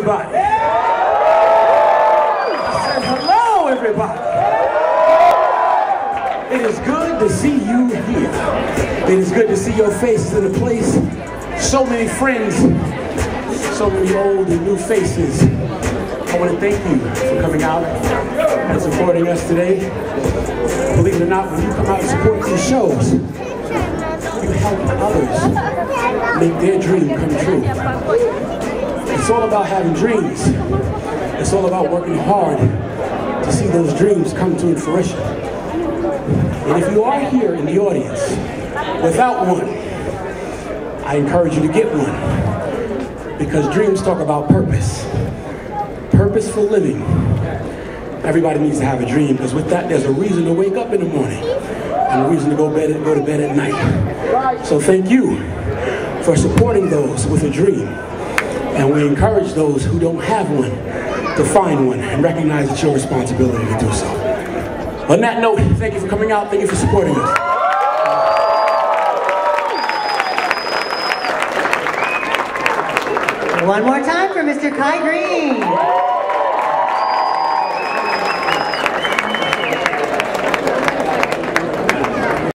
everybody. Says hello, everybody. It is good to see you here. It is good to see your faces in the place. So many friends, so many old and new faces. I want to thank you for coming out and supporting us today. Believe it or not, when you come out and support these shows, you help others make their dream come true. It's all about having dreams. It's all about working hard to see those dreams come to fruition. And if you are here in the audience without one, I encourage you to get one. Because dreams talk about purpose. Purposeful living. Everybody needs to have a dream because with that there's a reason to wake up in the morning and a reason to go, bed, go to bed at night. So thank you for supporting those with a dream. And we encourage those who don't have one to find one and recognize it's your responsibility to do so. On that note, thank you for coming out. Thank you for supporting us. One more time for Mr. Kai Greene.